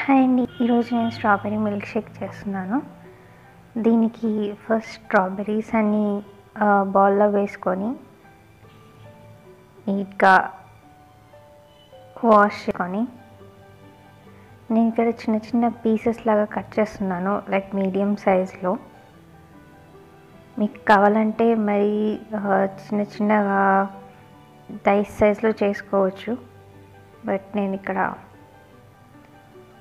Hi అండి ఈరోజు నేను స్ట్రాబెర్రీ మిల్క్ షేక్ చేస్తున్నాను. దీనికి ఫస్ట్ స్ట్రాబెర్రీస్ అన్ని బౌల్లో వేసుకొని నీట్గా వాష్ చేసుకొని నేను ఇక్కడ చిన్న చిన్న పీసెస్ లాగా కట్ చేస్తున్నాను లైక్ మీడియం సైజ్లో. మీకు కావాలంటే మరి చిన్న చిన్నగా డైస్ సైజ్లో చేసుకోవచ్చు. బట్ నేను ఇక్కడ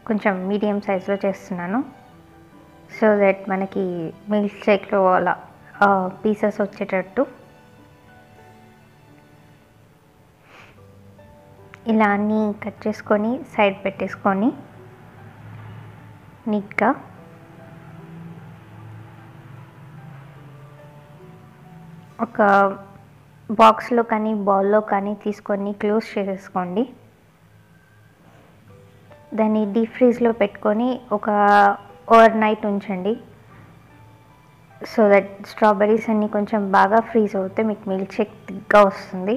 కొంచెం మీడియం సైజులో చేస్తున్నాను. సో దట్ మనకి మిల్క్ షేక్లో అలా పీసెస్ వచ్చేటట్టు. ఇలా అన్నీ కట్ చేసుకొని సైడ్ పెట్టేసుకొని నీట్గా ఒక బాక్స్లో కానీ బౌల్లో కానీ తీసుకొని క్లోజ్ చేసేసుకోండి. దాన్ని డీప్ ఫ్రీజ్లో పెట్టుకొని ఒక ఓవర్ నైట్ ఉంచండి. సో దట్ స్ట్రాబెర్రీస్ అన్నీ కొంచెం బాగా ఫ్రీజ్ అవుతే మీకు మిల్క్ షేక్ థిక్గా వస్తుంది.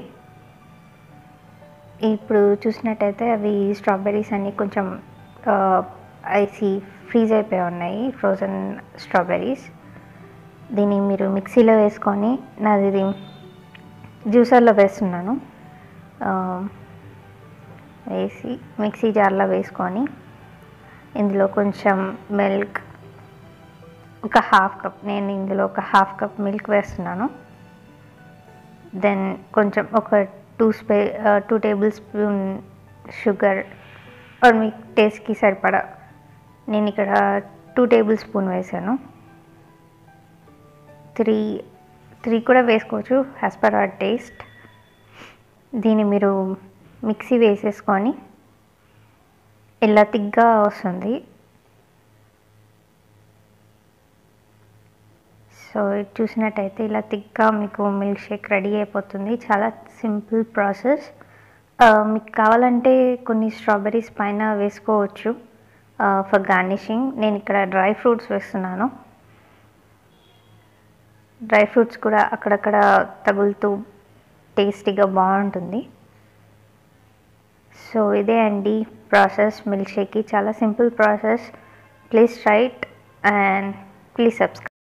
ఇప్పుడు చూసినట్టయితే అవి స్ట్రాబెర్రీస్ అన్నీ కొంచెం ఐసీ ఫ్రీజ్ అయిపోయి ఉన్నాయి ఫ్రోజన్ స్ట్రాబెర్రీస్. దీన్ని మీరు మిక్సీలో వేసుకొని నాది ఇది జ్యూసర్లో వేస్తున్నాను. వేసి మిక్సీ జార్లో వేసుకొని ఇందులో కొంచెం మిల్క్ ఒక హాఫ్ కప్ నేను ఇందులో ఒక హాఫ్ కప్ మిల్క్ వేస్తున్నాను. దెన్ కొంచెం ఒక టూ స్పే two tablespoon sugar or మీ టేస్ట్కి సరిపడా నేను ఇక్కడ టూ టేబుల్ స్పూన్ వేసాను. త్రీ త్రీ కూడా వేసుకోవచ్చు యాజ్ పర్ అవర్ టేస్ట్. దీన్ని మీరు మిక్సీ వేసేసుకొని ఇలా తిగ్గా వస్తుంది. సో చూసినట్టయితే ఇలా తిగ్గా మీకు మిల్క్ షేక్ రెడీ అయిపోతుంది. చాలా సింపుల్ ప్రాసెస్. మీకు కావాలంటే కొన్ని స్ట్రాబెర్రీస్ పైన వేసుకోవచ్చు. ఫర్ గార్నిషింగ్ నేను ఇక్కడ డ్రై ఫ్రూట్స్ వేస్తున్నాను. డ్రై ఫ్రూట్స్ కూడా అక్కడక్కడ తగులుతూ టేస్టీగా బాగుంటుంది. సో ఇదే అండి ప్రాసెస్ మిల్క్ షేక్కి. చాలా simple process. Please write and please subscribe.